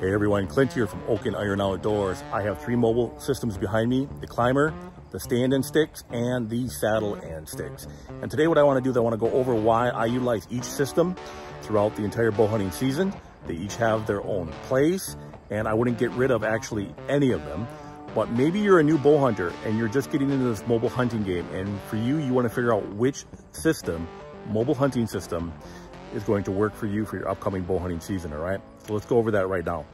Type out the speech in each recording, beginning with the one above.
Hey everyone, Clint here from Oak and Iron Outdoors. I have three mobile systems behind me, the climber, the stand and sticks, and the saddle and sticks. And today what I wanna do is I wanna go over why I utilize each system throughout the entire bow hunting season. They each have their own place, and I wouldn't get rid of actually any of them. But maybe you're a new bow hunter and you're just getting into this mobile hunting game. And for you, you wanna figure out which system, mobile hunting system, is going to work for you for your upcoming bow hunting season, all right? So let's go over that right now.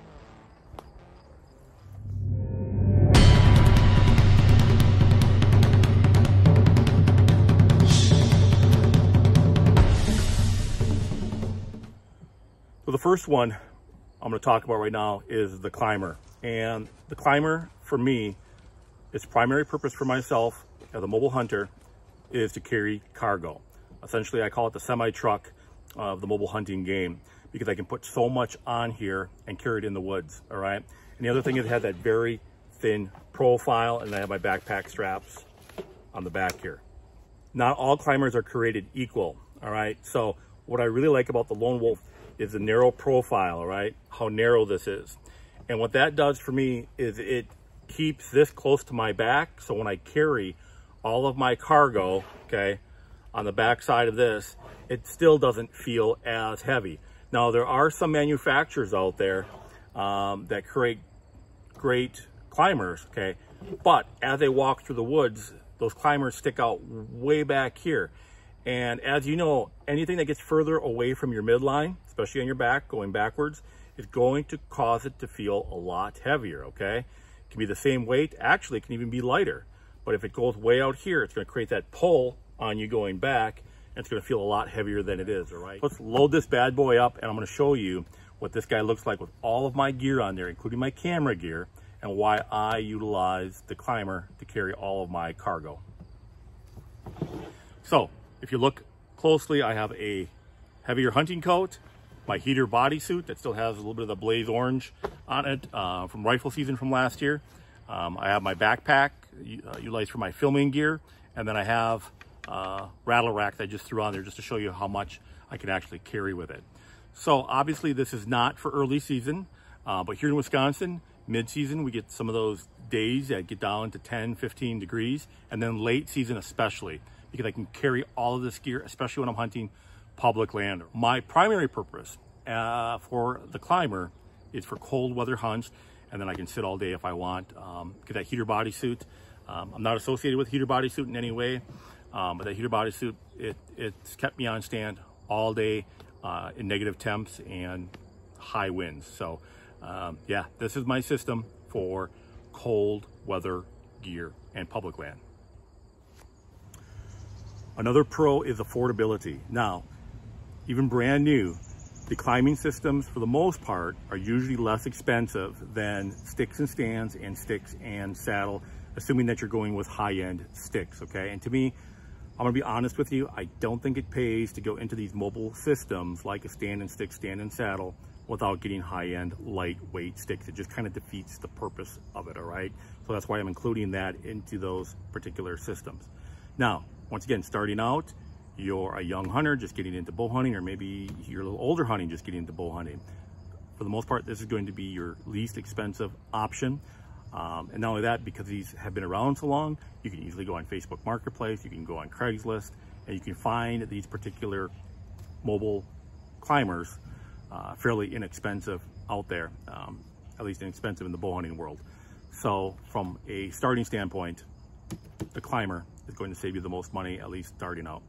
So the first one I'm gonna talk about right now is the climber. And the climber, for me, its primary purpose for myself as a mobile hunter is to carry cargo. Essentially, I call it the semi-truck of the mobile hunting game because I can put so much on here and carry it in the woods, all right? And the other thing is it has that very thin profile and I have my backpack straps on the back here. Not all climbers are created equal, all right? So what I really like about the Lone Wolf is the narrow profile, all right? How narrow this is. And what that does for me is it keeps this close to my back. So when I carry all of my cargo, okay, on the back side of this, it still doesn't feel as heavy. Now, there are some manufacturers out there um, that create great climbers, okay? But as they walk through the woods, those climbers stick out way back here. And as you know, anything that gets further away from your midline, especially on your back, going backwards, is going to cause it to feel a lot heavier, okay? It can be the same weight. Actually, it can even be lighter. But if it goes way out here, it's going to create that pull on you going back it's gonna feel a lot heavier than it is, all right? Let's load this bad boy up and I'm gonna show you what this guy looks like with all of my gear on there, including my camera gear, and why I utilize the climber to carry all of my cargo. So, if you look closely, I have a heavier hunting coat, my heater bodysuit that still has a little bit of the blaze orange on it uh, from rifle season from last year. Um, I have my backpack uh, utilized for my filming gear, and then I have uh, rattle rack that I just threw on there just to show you how much I can actually carry with it. So obviously this is not for early season, uh, but here in Wisconsin, mid-season, we get some of those days that get down to 10, 15 degrees, and then late season especially, because I can carry all of this gear, especially when I'm hunting public land. My primary purpose uh, for the climber is for cold weather hunts, and then I can sit all day if I want. Um, get that heater bodysuit. Um, I'm not associated with heater bodysuit in any way. Um, but that heater bodysuit, it, it's kept me on stand all day uh, in negative temps and high winds. So um, yeah, this is my system for cold weather gear and public land. Another pro is affordability. Now, even brand new, the climbing systems for the most part are usually less expensive than sticks and stands and sticks and saddle, assuming that you're going with high-end sticks, okay? And to me, I'm gonna be honest with you, I don't think it pays to go into these mobile systems like a stand and stick, stand and saddle without getting high-end, lightweight sticks. It just kind of defeats the purpose of it, all right? So that's why I'm including that into those particular systems. Now, once again, starting out, you're a young hunter just getting into bow hunting, or maybe you're a little older hunting just getting into bow hunting. For the most part, this is going to be your least expensive option. Um, and not only that, because these have been around so long, you can easily go on Facebook Marketplace, you can go on Craigslist, and you can find these particular mobile climbers uh, fairly inexpensive out there, um, at least inexpensive in the bow hunting world. So from a starting standpoint, the climber is going to save you the most money, at least starting out.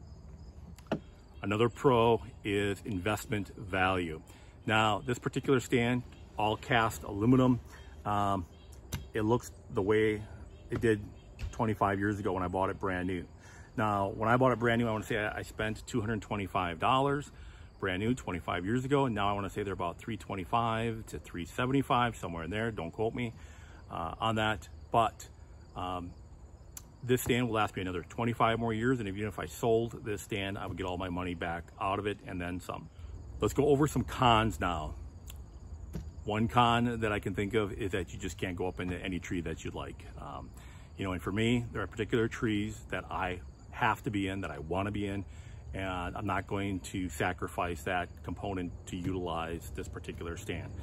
Another pro is investment value. Now, this particular stand, all cast aluminum, um, it looks the way it did 25 years ago when I bought it brand new. Now, when I bought it brand new, I want to say I spent $225 brand new 25 years ago. And now I want to say they're about 325 to 375, somewhere in there. Don't quote me uh, on that. But um, this stand will last me another 25 more years. And even if I sold this stand, I would get all my money back out of it and then some. Let's go over some cons now. One con that I can think of is that you just can't go up into any tree that you'd like. Um, you know, and for me, there are particular trees that I have to be in, that I want to be in, and I'm not going to sacrifice that component to utilize this particular stand.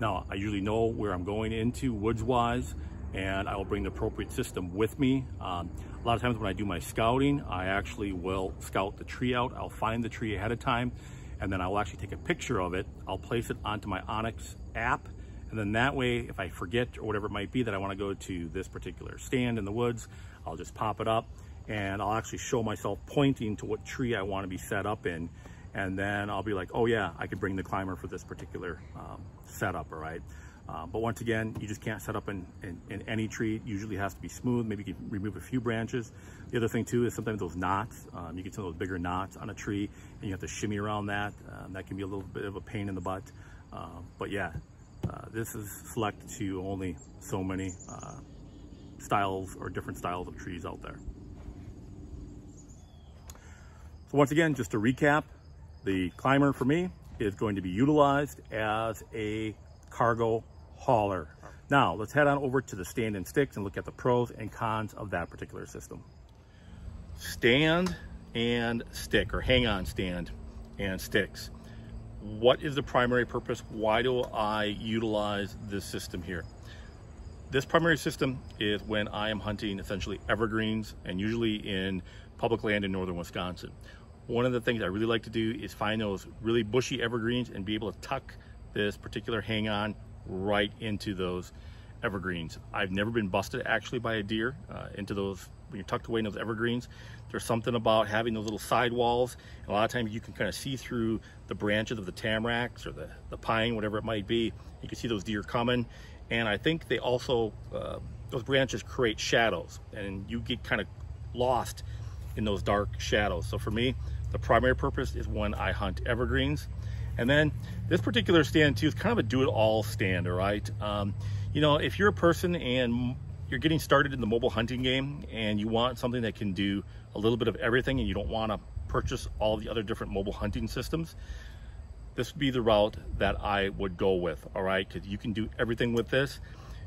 Now, I usually know where I'm going into woods-wise, and I will bring the appropriate system with me. Um, a lot of times when I do my scouting, I actually will scout the tree out. I'll find the tree ahead of time, and then I'll actually take a picture of it. I'll place it onto my onX app, and then that way, if I forget or whatever it might be that I wanna go to this particular stand in the woods, I'll just pop it up and I'll actually show myself pointing to what tree I wanna be set up in. And then I'll be like, oh yeah, I could bring the climber for this particular um, setup, all right? Uh, but once again, you just can't set up in, in, in, any tree. It usually has to be smooth. Maybe you can remove a few branches. The other thing too is sometimes those knots, um, you get some of those bigger knots on a tree and you have to shimmy around that. Um, that can be a little bit of a pain in the butt. Um, but yeah, uh, this is select to only so many uh, styles or different styles of trees out there. So once again, just to recap, the climber for me is going to be utilized as a cargo hauler. Now, let's head on over to the stand and sticks and look at the pros and cons of that particular system. Stand and stick, or hang on stand and sticks what is the primary purpose? Why do I utilize this system here? This primary system is when I am hunting essentially evergreens and usually in public land in northern Wisconsin. One of the things I really like to do is find those really bushy evergreens and be able to tuck this particular hang on right into those evergreens. I've never been busted actually by a deer uh, into those when you're tucked away in those evergreens. There's something about having those little sidewalls. And a lot of times you can kind of see through the branches of the tamaracks or the, the pine, whatever it might be. You can see those deer coming. And I think they also, uh, those branches create shadows and you get kind of lost in those dark shadows. So for me, the primary purpose is when I hunt evergreens. And then this particular stand too is kind of a do-it-all stand, all right? Um, you know, if you're a person and you're getting started in the mobile hunting game and you want something that can do a little bit of everything and you don't want to purchase all the other different mobile hunting systems, this would be the route that I would go with, all right? Because you can do everything with this.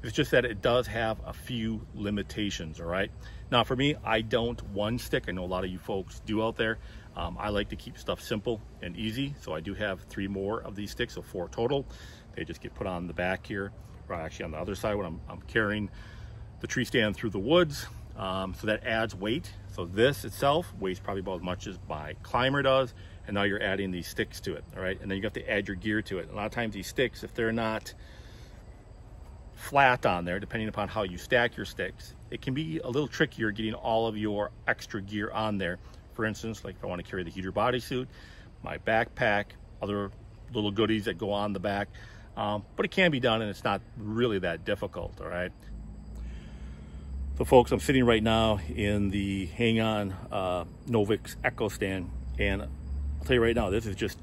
It's just that it does have a few limitations, all right? Now for me, I don't one stick. I know a lot of you folks do out there. Um, I like to keep stuff simple and easy. So I do have three more of these sticks, so four total. They just get put on the back here, or actually on the other side when I'm, I'm carrying the tree stand through the woods. Um, so that adds weight. So this itself weighs probably about as much as my climber does. And now you're adding these sticks to it, all right? And then you have to add your gear to it. A lot of times these sticks, if they're not flat on there, depending upon how you stack your sticks, it can be a little trickier getting all of your extra gear on there. For instance, like if I want to carry the heater bodysuit, my backpack, other little goodies that go on the back. Um, but it can be done and it's not really that difficult, all right? So folks, I'm sitting right now in the Hang On uh, Novix Echo stand, and I'll tell you right now, this is just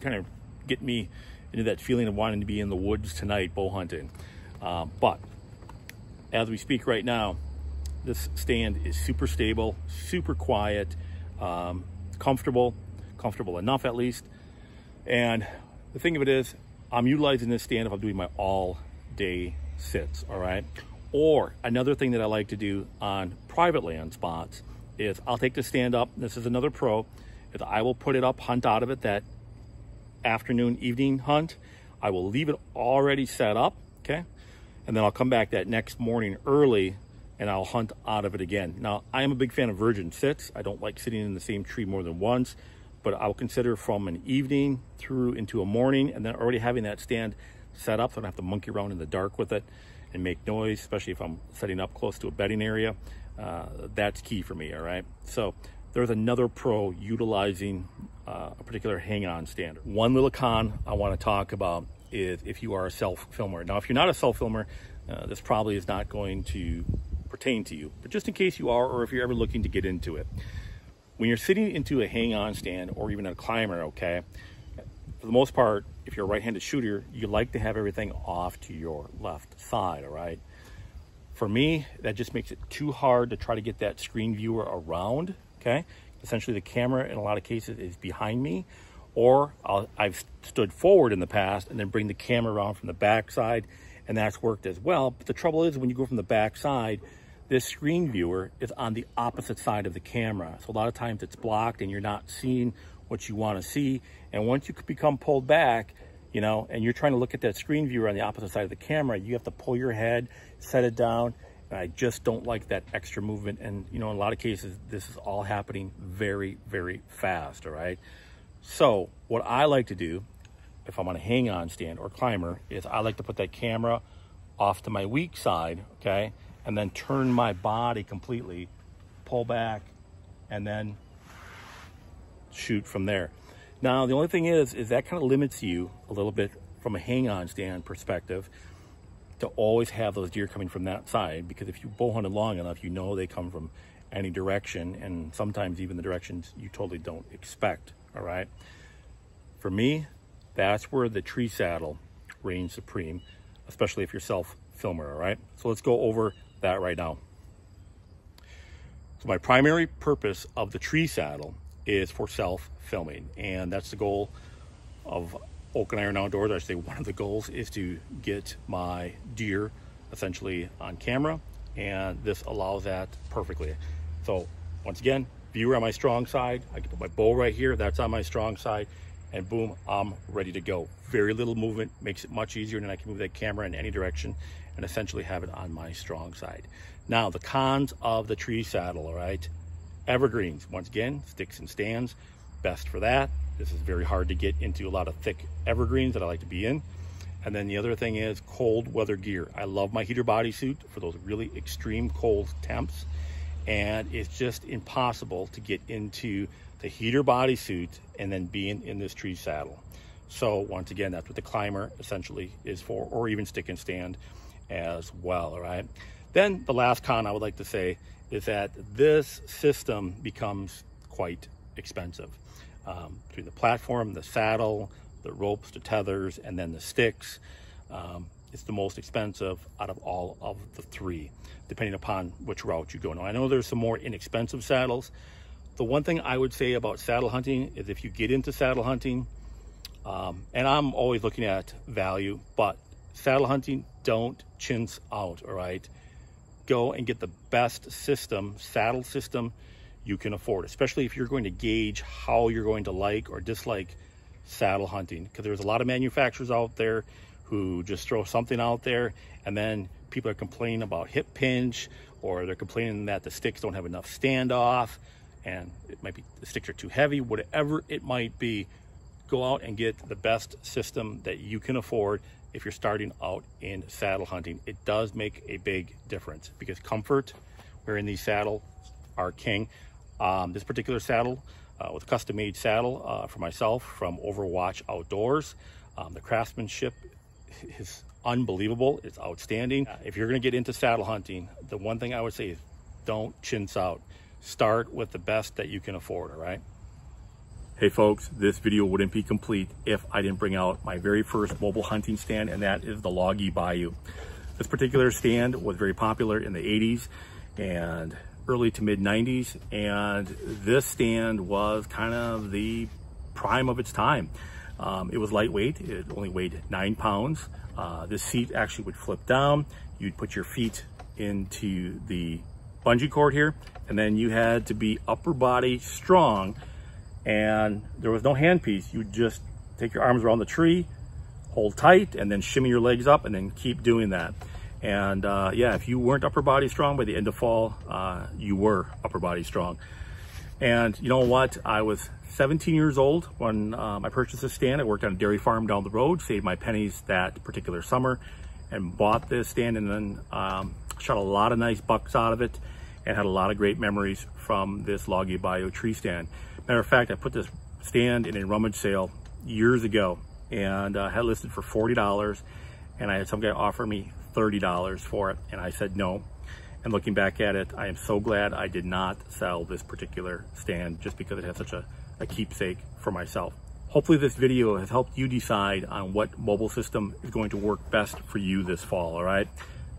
kind of getting me into that feeling of wanting to be in the woods tonight, bow hunting. Uh, but as we speak right now, this stand is super stable, super quiet, um, comfortable, comfortable enough at least. And the thing of it is, I'm utilizing this stand if I'm doing my all day sits, all right? Or another thing that I like to do on private land spots is I'll take the stand up. This is another pro. Is I will put it up, hunt out of it that afternoon, evening hunt. I will leave it already set up, okay? And then I'll come back that next morning early and I'll hunt out of it again. Now, I am a big fan of virgin sits. I don't like sitting in the same tree more than once, but I'll consider from an evening through into a morning and then already having that stand set up so I don't have to monkey around in the dark with it and make noise, especially if I'm setting up close to a bedding area. Uh, that's key for me, all right? So there's another pro utilizing uh, a particular hang-on standard. One little con I wanna talk about is if you are a self-filmer. Now, if you're not a self-filmer, uh, this probably is not going to pertain to you, but just in case you are, or if you're ever looking to get into it. When you're sitting into a hang-on stand or even a climber, okay, for the most part, if you're a right-handed shooter, you like to have everything off to your left side, all right? For me, that just makes it too hard to try to get that screen viewer around, okay? Essentially, the camera, in a lot of cases, is behind me, or i have stood forward in the past and then bring the camera around from the back side, and that's worked as well. But the trouble is, when you go from the back side, this screen viewer is on the opposite side of the camera. So a lot of times it's blocked and you're not seeing what you want to see. And once you become pulled back, you know, and you're trying to look at that screen viewer on the opposite side of the camera, you have to pull your head, set it down, and I just don't like that extra movement. And, you know, in a lot of cases, this is all happening very, very fast, all right? So what I like to do, if I'm on a hang-on stand or climber, is I like to put that camera off to my weak side, okay? And then turn my body completely, pull back, and then shoot from there. Now, the only thing is, is that kind of limits you a little bit from a hang-on stand perspective to always have those deer coming from that side because if you bow hunted long enough, you know they come from any direction and sometimes even the directions you totally don't expect, all right? For me, that's where the tree saddle reigns supreme, especially if you're self-filmer, all right? So let's go over that right now. So my primary purpose of the tree saddle is for self-filming. And that's the goal of Oak and Iron Outdoors. I say one of the goals is to get my deer essentially on camera. And this allows that perfectly. So once again, viewer on my strong side. I can put my bow right here. That's on my strong side. And boom, I'm ready to go. Very little movement makes it much easier. And I can move that camera in any direction and essentially have it on my strong side. Now, the cons of the tree saddle, all right? Evergreens, once again, sticks and stands, best for that. This is very hard to get into a lot of thick evergreens that I like to be in. And then the other thing is cold weather gear. I love my heater bodysuit for those really extreme cold temps. And it's just impossible to get into the heater bodysuit and then being in this tree saddle. So once again, that's what the climber essentially is for, or even stick and stand as well, all right? Then the last con I would like to say is that this system becomes quite expensive. Um, between the platform, the saddle, the ropes, the tethers, and then the sticks, um, it's the most expensive out of all of the three, depending upon which route you go. Now, I know there's some more inexpensive saddles. The one thing I would say about saddle hunting is if you get into saddle hunting, um, and I'm always looking at value, but saddle hunting, don't chintz out, all right? go and get the best system, saddle system you can afford, especially if you're going to gauge how you're going to like or dislike saddle hunting. Because there's a lot of manufacturers out there who just throw something out there and then people are complaining about hip pinch or they're complaining that the sticks don't have enough standoff and it might be the sticks are too heavy, whatever it might be, go out and get the best system that you can afford if you're starting out in saddle hunting. It does make a big difference because comfort wearing these saddles are king. Um, this particular saddle uh, with a custom made saddle uh, for myself from Overwatch Outdoors. Um, the craftsmanship is unbelievable. It's outstanding. If you're going to get into saddle hunting, the one thing I would say is don't chintz out. Start with the best that you can afford, all right? Hey folks, this video wouldn't be complete if I didn't bring out my very first mobile hunting stand, and that is the Loggy Bayou. This particular stand was very popular in the 80s and early to mid 90s, and this stand was kind of the prime of its time. Um, it was lightweight, it only weighed nine pounds. Uh, seat actually would flip down. You'd put your feet into the bungee cord here, and then you had to be upper body strong and there was no handpiece. You just take your arms around the tree, hold tight, and then shimmy your legs up and then keep doing that. And uh, yeah, if you weren't upper body strong by the end of fall, uh, you were upper body strong. And you know what? I was 17 years old when um, I purchased this stand. I worked on a dairy farm down the road, saved my pennies that particular summer and bought this stand and then um, shot a lot of nice bucks out of it and had a lot of great memories from this Loggy Bayou tree stand. Matter of fact, I put this stand in a rummage sale years ago and uh, had listed for $40 and I had some guy offer me $30 for it and I said no. And looking back at it, I am so glad I did not sell this particular stand just because it has such a, a keepsake for myself. Hopefully this video has helped you decide on what mobile system is going to work best for you this fall, all right?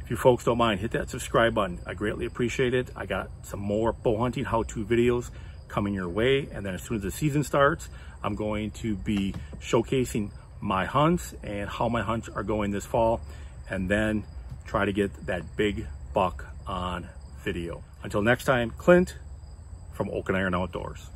If you folks don't mind, hit that subscribe button. I greatly appreciate it. I got some more bow hunting how-to videos coming your way. And then as soon as the season starts, I'm going to be showcasing my hunts and how my hunts are going this fall. And then try to get that big buck on video. Until next time, Clint from Oak and Iron Outdoors.